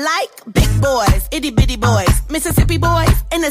like big boys, itty bitty boys, Mississippi boys, and the